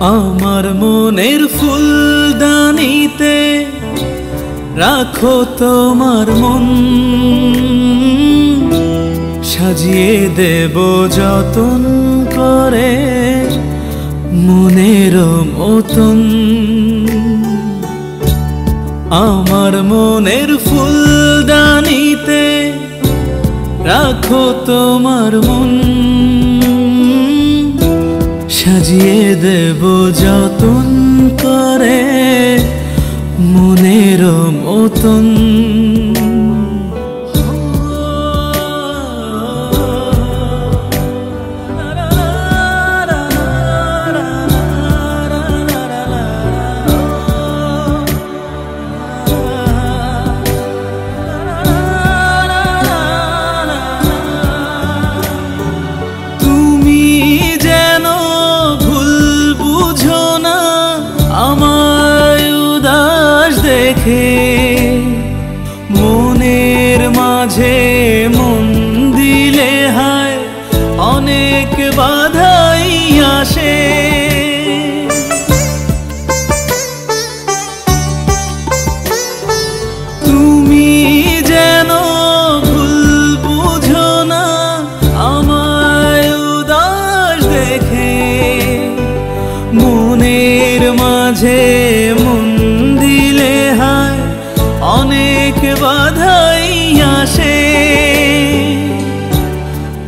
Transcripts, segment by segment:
আমার মনের ফুলদানিতে রাখো তোমার মন। সাজিয়ে দেব যতন করে মনের মতন। আমার মনের ফুলদানিতে রাখো তোমার মন। সাজিয়ে দেব যতন করে মনের মতন।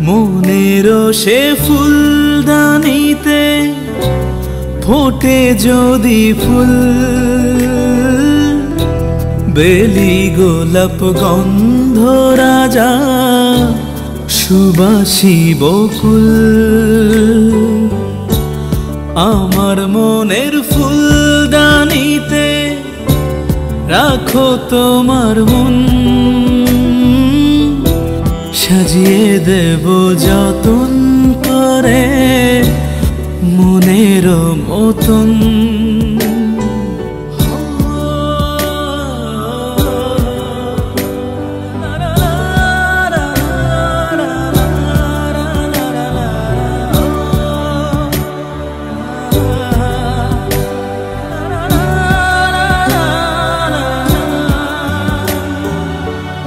মনেরও সে ফুলদানিতে ফোটে যদি ফুল। বেলি, গোলাপ, গন্ধ রাজা, সুবাসী বকুল। আমার মনের ফুলদানিতে রাখো তোমার মন। দেব যতন করে মনের মতন।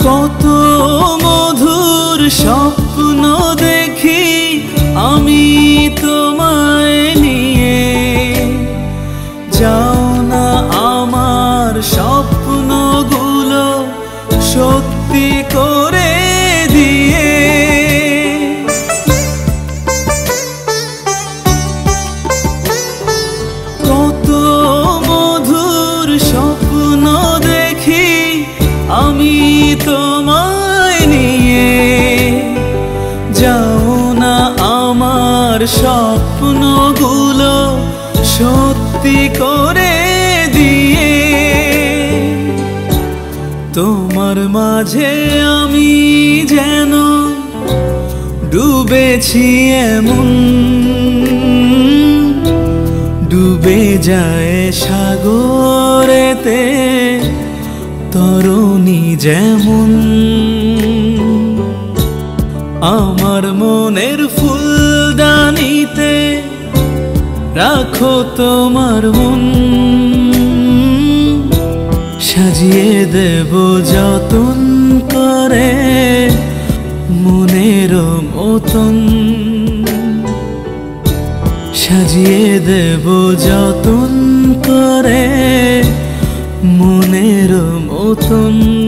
কত স্বপ্ন দেখি সত্যি করে দিয়ে তোমার মাঝে আমি যেন ডুবেছি এমন। ডুবে যায় সাগরেতে তরুণী যেমন। আমার রাখো তোমার মন। সাজিয়ে দেব যতন করে মনের মতন। সাজিয়ে দেব যতন করে মনের মতন।